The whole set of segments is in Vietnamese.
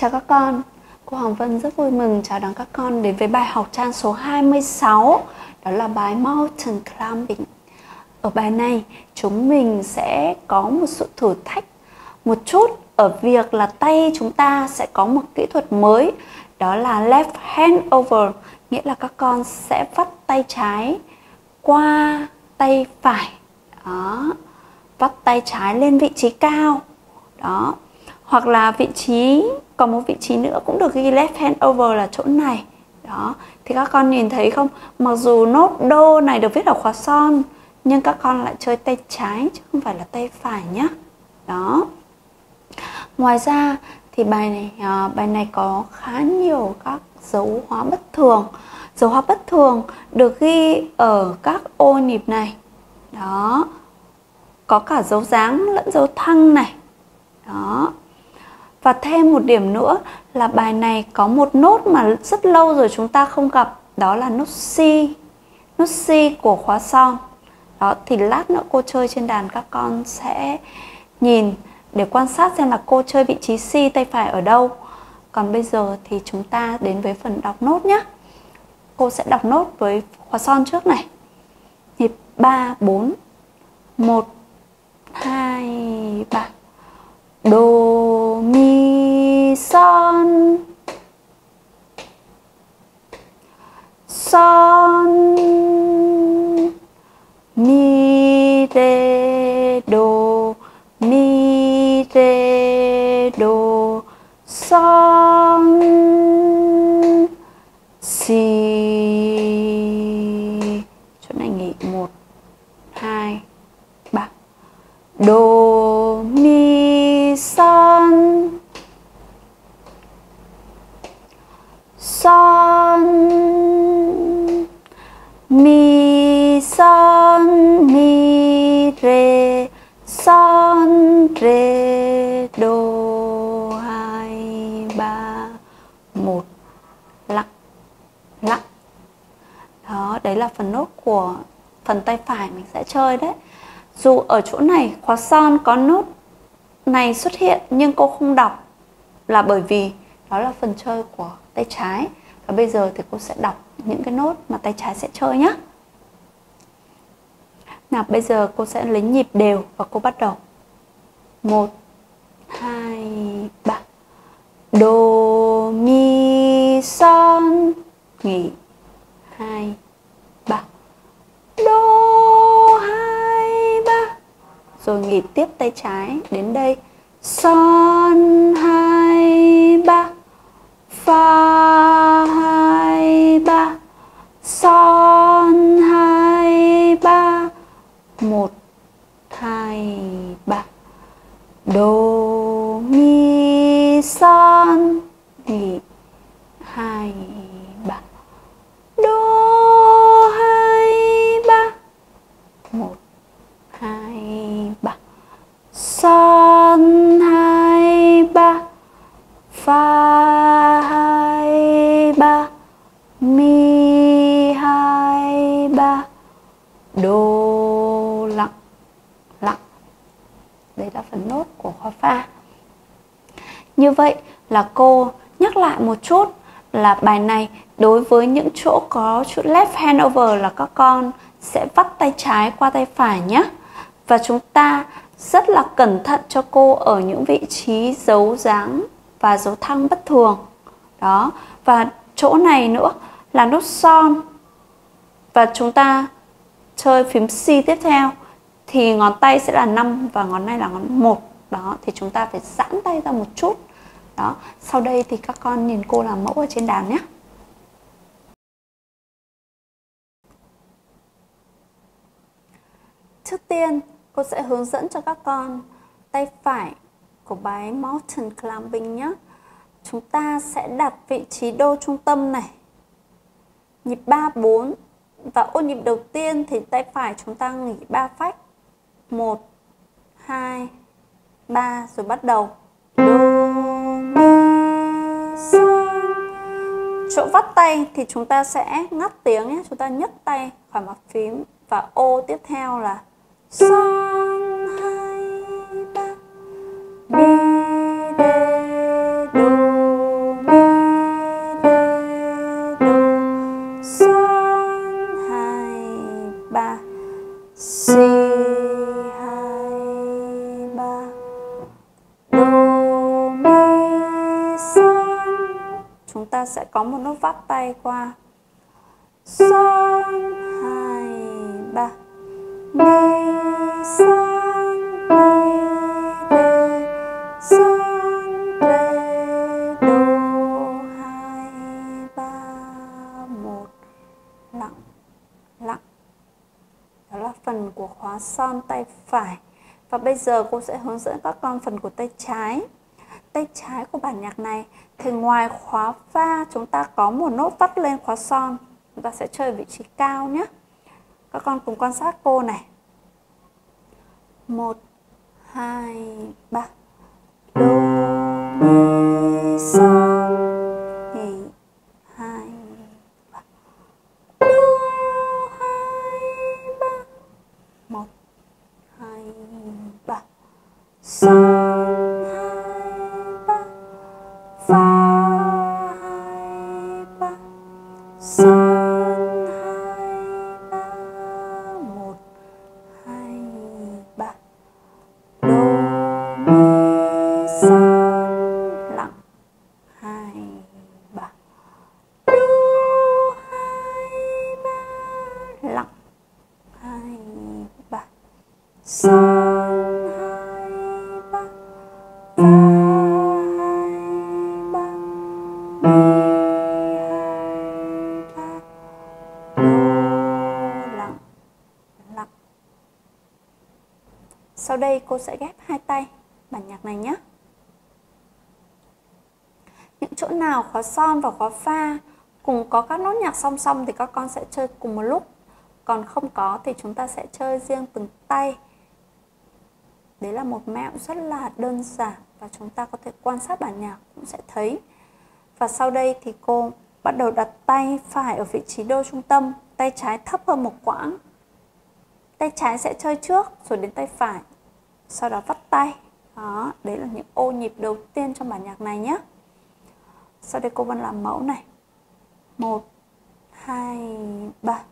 Chào các con, cô Hồng Vân rất vui mừng chào đón các con đến với bài học trang số 26 Đó là bài Mountain Climbing. Ở bài này chúng mình sẽ có một sự thử thách một chút ở việc là tay chúng ta sẽ có một kỹ thuật mới Đó là left hand over Nghĩa là các con sẽ vắt tay trái qua tay phải. Đó Vắt tay trái lên vị trí cao. Đó hoặc là vị trí còn một vị trí nữa cũng được ghi left hand over là chỗ này. Đó thì các con nhìn thấy không? Mặc dù nốt đô này được viết ở khóa son nhưng các con lại chơi tay trái chứ không phải là tay phải nhé đó. Ngoài ra thì bài này uh, bài này có khá nhiều các dấu hóa bất thường. Dấu hóa bất thường được ghi ở các ô nhịp này. Đó. Có cả dấu dáng lẫn dấu thăng này. Đó và thêm một điểm nữa là bài này có một nốt mà rất lâu rồi chúng ta không gặp Đó là nốt C Nốt C của khóa son Đó thì lát nữa cô chơi trên đàn các con sẽ nhìn để quan sát xem là cô chơi vị trí C tay phải ở đâu. Còn bây giờ thì chúng ta đến với phần đọc nốt nhé Cô sẽ đọc nốt với khóa son trước này. Nhịp 3, 4 1, 2, 3 Đô, mi, son. Son Mi, rê, đô Mi, rê, đô Son Si. Chỗ này nghỉ một hai ba. Đô, ba một Lặng Lặng Đó, đấy là phần nốt của phần tay phải mình sẽ chơi đấy. Dù ở chỗ này khóa son có nốt này xuất hiện nhưng cô không đọc là bởi vì đó là phần chơi của tay trái. Và bây giờ thì cô sẽ đọc những cái nốt mà tay trái sẽ chơi nhé nào bây giờ cô sẽ lấy nhịp đều và cô bắt đầu. Một Đô, mi, son. Nghỉ. Hai ba. Đô, hai, ba. Rồi nghỉ tiếp tay trái. Đến đây. Son, hai, ba. Son, hai, ba. Fa, hai, ba. Mi, hai, ba. Đô, lặng, lặng. Đây là phần nốt của khóa pha. Như vậy là cô nhắc lại một chút là bài này đối với những chỗ có chữ left hand over là các con sẽ vắt tay trái qua tay phải nhé. Và chúng ta rất là cẩn thận cho cô ở những vị trí dấu dáng và dấu thăng bất thường. Đó, và chỗ này nữa là nốt son. Và chúng ta chơi phím C tiếp theo thì ngón tay sẽ là 5 và ngón này là ngón 1. Đó, thì chúng ta phải giãn tay ra một chút đó sau đây thì các con nhìn cô làm mẫu ở trên đàn nhé trước tiên cô sẽ hướng dẫn cho các con tay phải của bài Mountain Climbing nhé chúng ta sẽ đặt vị trí đô trung tâm này. Nhịp 3 4 và ô nhịp đầu tiên thì tay phải chúng ta nghỉ 3 phách. 1 2 3 rồi bắt đầu. Đô mi chỗ vắt tay thì chúng ta sẽ ngắt tiếng nhé. Chúng ta nhấc tay khỏi mặt phím và ô tiếp theo là son hai ba mi đê đô mi đê đô son hai ba si hai ba đô mi son chúng ta sẽ có một nốt vắt tay qua. Son hai ba mi phần của khóa son tay phải. Và bây giờ cô sẽ hướng dẫn các con phần của tay trái. Tay trái của bản nhạc này, thì ngoài khóa pha chúng ta có một nốt vắt lên khóa son. Chúng ta sẽ chơi vị trí cao nhé. Các con cùng quan sát cô này một hai ba. Đô mi son. Sau đây cô sẽ ghép hai tay bản nhạc này nhé. Những chỗ nào khóa son và khóa pha, cùng có các nốt nhạc song song thì các con sẽ chơi cùng một lúc. Còn không có thì chúng ta sẽ chơi riêng từng tay. Đấy là một mẹo rất là đơn giản và chúng ta có thể quan sát bản nhạc cũng sẽ thấy. Và sau đây thì cô bắt đầu đặt tay phải ở vị trí đô trung tâm, tay trái thấp hơn một quãng. Tay trái sẽ chơi trước rồi đến tay phải sau đó vắt tay. Đó, đấy là những ô nhịp đầu tiên trong bản nhạc này nhé. Sau đây cô Vân làm mẫu này. Một, hai, ba.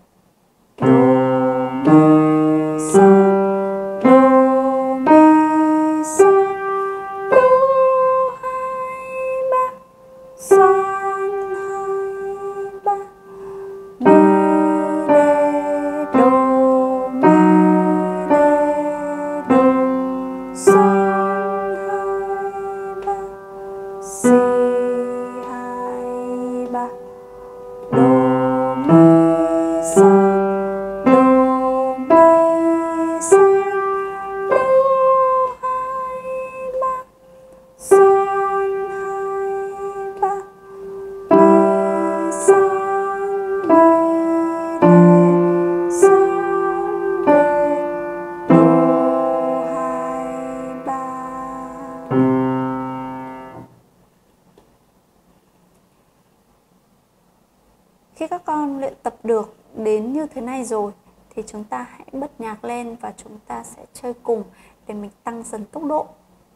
Thế này rồi, thì chúng ta hãy bật nhạc lên và chúng ta sẽ chơi cùng để mình tăng dần tốc độ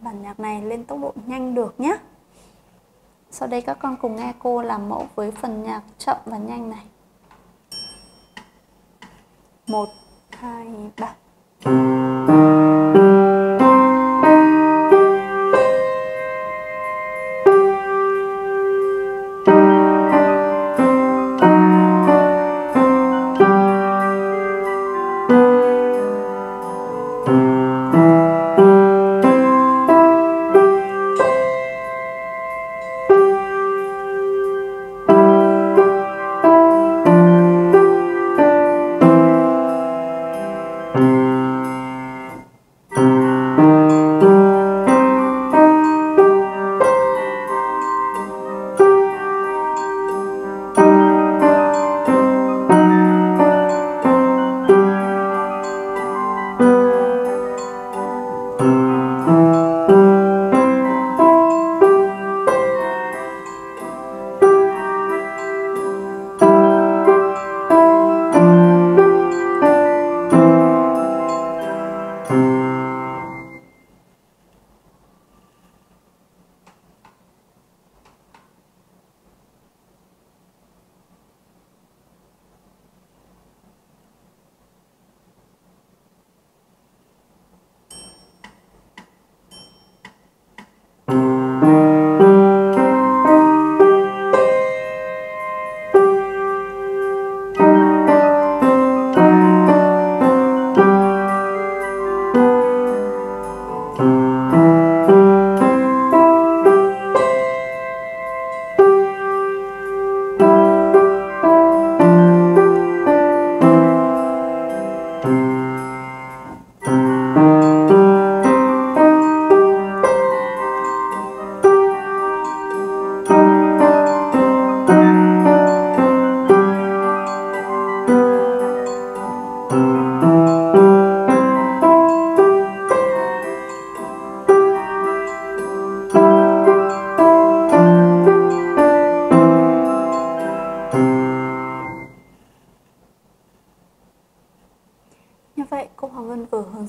bản nhạc này lên tốc độ nhanh được nhé. Sau đây các con cùng nghe cô làm mẫu với phần nhạc chậm và nhanh này. 1 2 3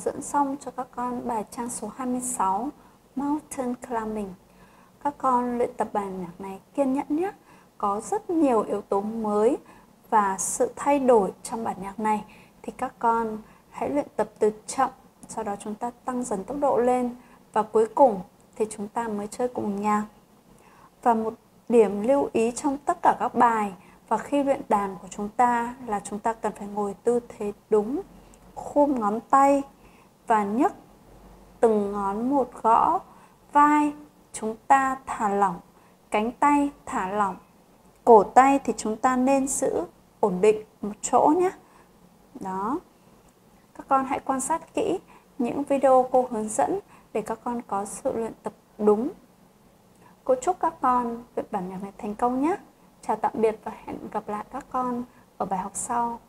dẫn xong cho các con bài trang số 26 Mountain Climbing. Các con luyện tập bài nhạc này kiên nhẫn nhé. Có rất nhiều yếu tố mới và sự thay đổi trong bản nhạc này thì các con hãy luyện tập từ chậm, sau đó chúng ta tăng dần tốc độ lên và cuối cùng thì chúng ta mới chơi cùng nhạc. Và một điểm lưu ý trong tất cả các bài và khi luyện đàn của chúng ta là chúng ta cần phải ngồi tư thế đúng, khum ngón tay và nhấc từng ngón một gõ, vai chúng ta thả lỏng, cánh tay thả lỏng, cổ tay thì chúng ta nên giữ ổn định một chỗ nhé. Đó. Các con hãy quan sát kỹ những video cô hướng dẫn để các con có sự luyện tập đúng. Cô chúc các con luyện bản nhạc này thành công nhé. Chào tạm biệt và hẹn gặp lại các con ở bài học sau.